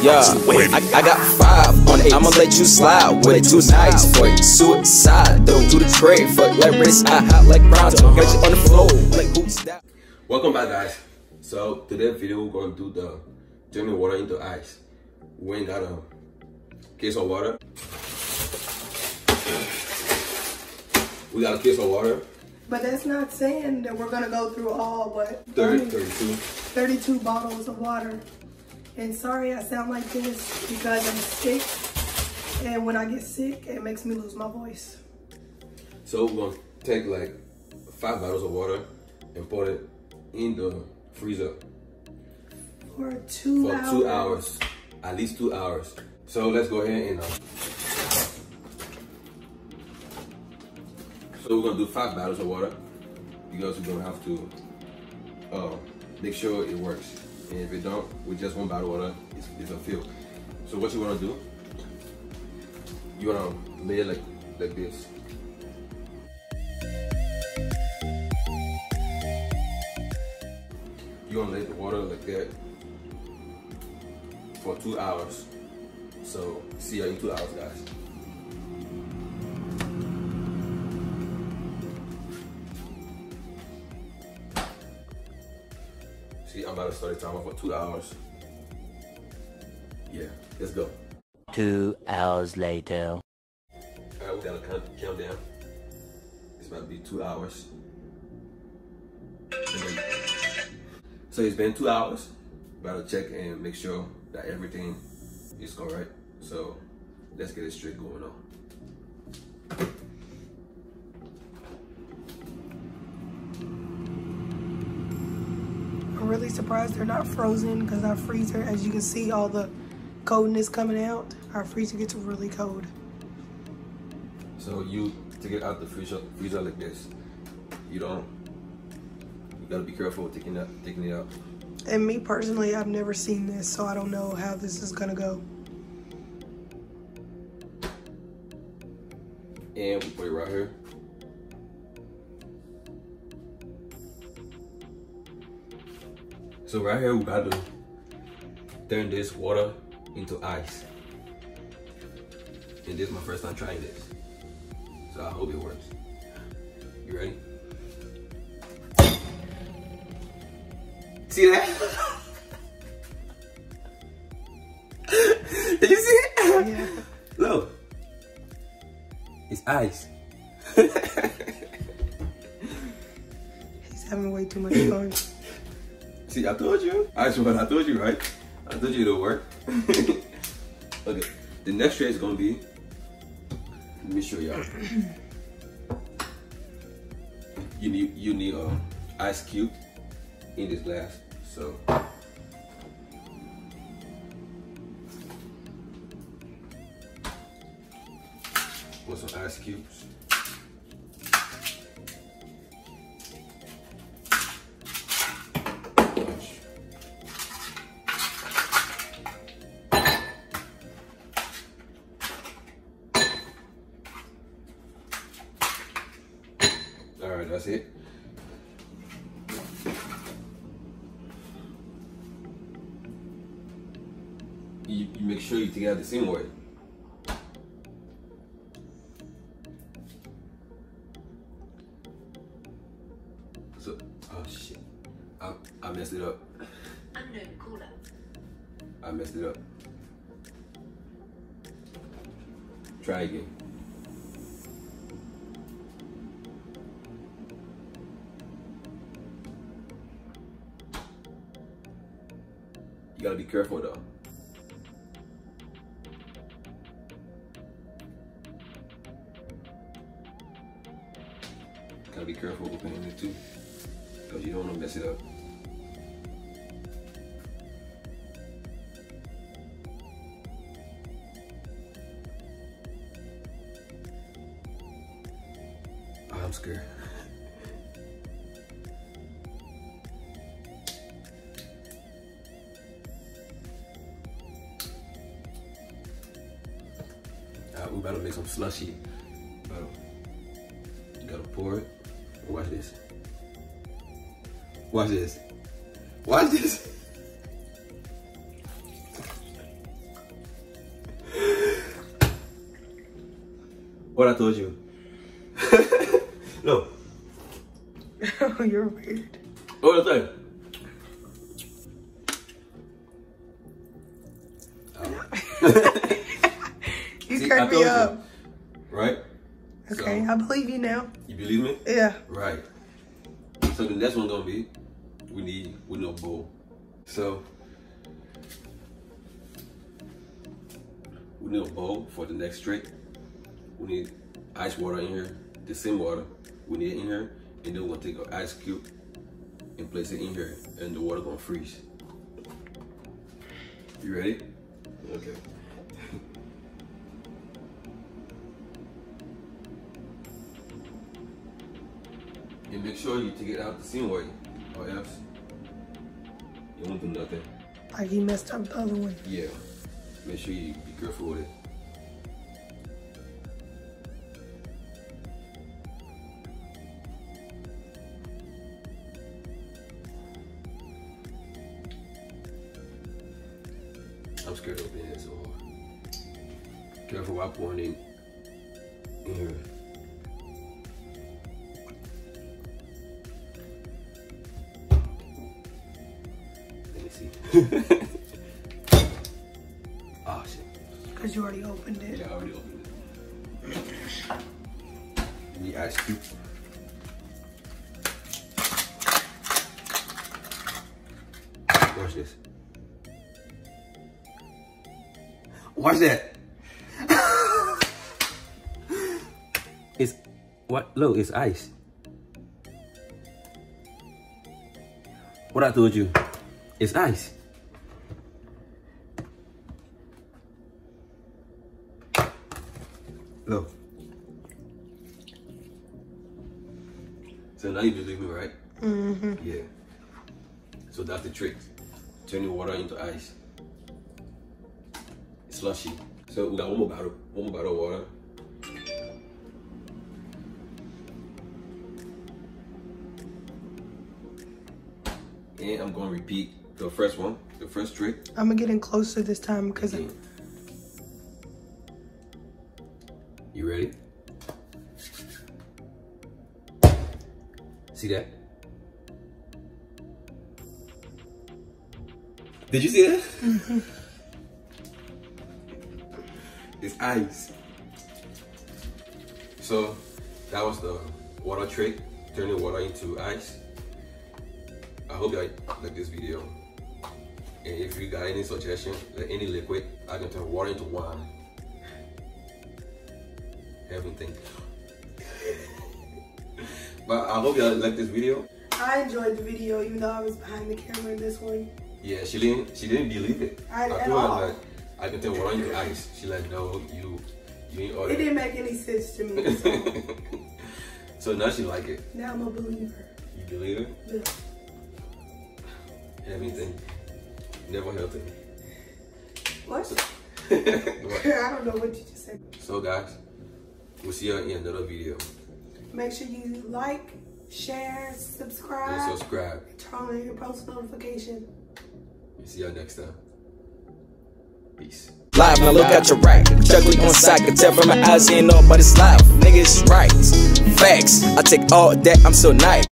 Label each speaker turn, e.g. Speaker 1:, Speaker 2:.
Speaker 1: Yeah, I, I got five on it. I'ma let you slide with it. Too nice for it. Suicide, don't do the trade. Fuck like wrist, I hot like Bronto. Uh-huh. Got you on the floor, like who's that?
Speaker 2: Welcome back guys. So today video we're gonna do the turning water into ice. We ain't got a case of water. We got a case of water.
Speaker 3: But that's not saying that we're gonna go through all but
Speaker 2: 30,
Speaker 3: 30
Speaker 2: 32.
Speaker 3: 32 bottles of water. And sorry I sound like this because I'm sick. And when I get sick, it makes me lose my voice.
Speaker 2: So we're gonna take like five bottles of water and put it in the freezer
Speaker 3: For two
Speaker 2: for
Speaker 3: hours.
Speaker 2: two hours, at least two hours. So let's go ahead and. Uh, so we're gonna do five bottles of water because we're gonna have to uh, make sure it works. And if it don't, with just one bottle water, it's, it's a fill. So what you wanna do? You wanna lay it like like this. You wanna lay the water like that for two hours. So see you in two hours, guys. I'm about to start the timer for two hours. Yeah, let's go.
Speaker 4: Two hours later.
Speaker 2: Alright, we gotta count down. It's about to be two hours. So it's been two hours. About to check and make sure that everything is correct. So let's get it straight going on.
Speaker 3: Really surprised they're not frozen because our freezer, as you can see, all the coldness coming out. Our freezer gets really cold.
Speaker 2: So you take it out the freezer, freezer like this. You don't. You gotta be careful with taking that, taking it out.
Speaker 3: And me personally, I've never seen this, so I don't know how this is gonna go.
Speaker 2: And we put it right here. So right here we got to turn this water into ice. And this is my first time trying this. So I hope it works. You ready? See that? Did you see it?
Speaker 3: Yeah.
Speaker 2: Look. It's ice.
Speaker 3: He's having way too much fun.
Speaker 2: See, I told you. I what I told you, right? I told you it'll work. okay. The next tray is gonna be. Let me show y'all. you need you need a ice cube in this glass. So put some ice cubes. Right, that's it. You, you make sure you take out the same way. So, oh shit, I, I messed it up.
Speaker 5: Unknown caller.
Speaker 2: I messed it up. Try again. You gotta be careful though. Gotta be careful opening it too. Because you don't wanna mess it up. I'm scared. About to make some slushy. You gotta pour it. Watch this. Watch this. Watch this. what I told you. no.
Speaker 3: You're weird.
Speaker 2: What was I? I
Speaker 3: crack
Speaker 2: told
Speaker 3: me
Speaker 2: you. Right?
Speaker 3: Okay,
Speaker 2: So-
Speaker 3: I believe you now.
Speaker 2: You believe me?
Speaker 3: Yeah.
Speaker 2: Right. So the next one gonna be we need we know bowl. So we need a bowl for the next trick. We need ice water in here, the same water. We need it in here, and then we're gonna take an ice cube and place it in here, and the water gonna freeze. You ready? Okay. And make sure you take it out the same way, oh, or else you won't do nothing.
Speaker 3: Like he messed up the other one.
Speaker 2: Yeah. Make sure you be careful with it. I'm scared of being so hard. Careful while pouring it in here. See. oh shit.
Speaker 3: Because you already opened it.
Speaker 2: Yeah, I already opened it. The ice cube. Watch this. Watch that. it's what? Look, it's ice. What I told you? It's ice. Look. So now you believe me, right? Mm-hmm. Yeah. So that's the trick. Turning water into ice. It's Slushy. So we got one more bottle, one more bottle of water. And I'm gonna repeat the first one, the first trick.
Speaker 3: I'm gonna get in closer this time because
Speaker 2: again. Mm-hmm. You ready? See that? Did you see that? Mm-hmm. it's ice. So that was the water trick, turning water into ice. I hope you like this video. If you got any suggestion, like any liquid, I can turn water into wine. Everything. but I hope y'all like this video.
Speaker 3: I enjoyed the video even though I was behind the camera in this one.
Speaker 2: Yeah, she didn't she didn't believe it.
Speaker 3: I-
Speaker 2: I
Speaker 3: at all.
Speaker 2: like I can turn water into ice. She like no, you you ain't order.
Speaker 3: It didn't make any sense to me. So
Speaker 2: so now she like it.
Speaker 3: now I'm a believer.
Speaker 2: You believe it?
Speaker 3: Yeah.
Speaker 2: Everything. Never helped me.
Speaker 3: What?
Speaker 2: What?
Speaker 3: I don't know what you just said.
Speaker 2: so guys, we'll see you in another video.
Speaker 3: Make sure you like, share,
Speaker 2: And
Speaker 3: subscribe,
Speaker 2: subscribe.
Speaker 3: turn on your post notification.
Speaker 2: We'll see y'all next time. Peace.
Speaker 1: Live, now look at your right. Juggly on side, can tell from my eyes, ain't nobody's live. Niggas right. Facts, I take all that, I'm so nice.